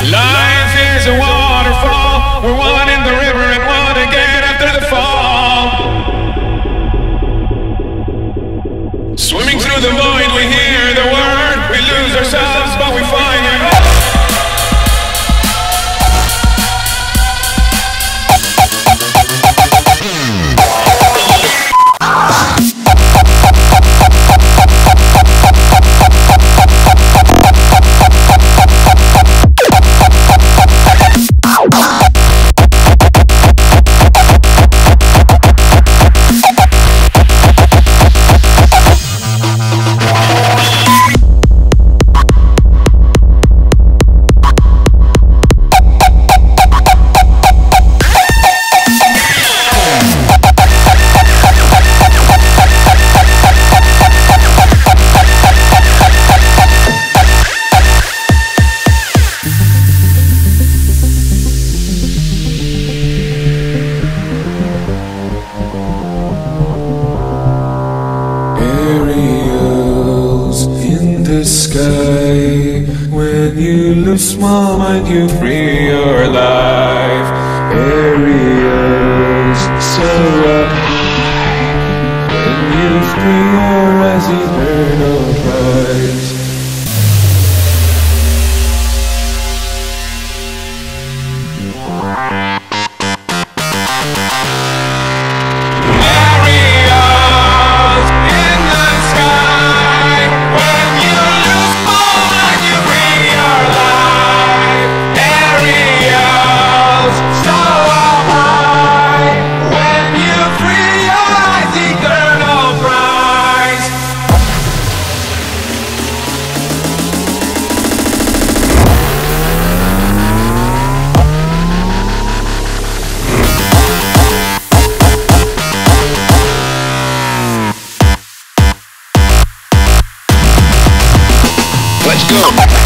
Life is a waterfall. We're one sky. When you lose small mind, you free your life. Aerials so up high. When you free your eyes, eternal prize. Let's go.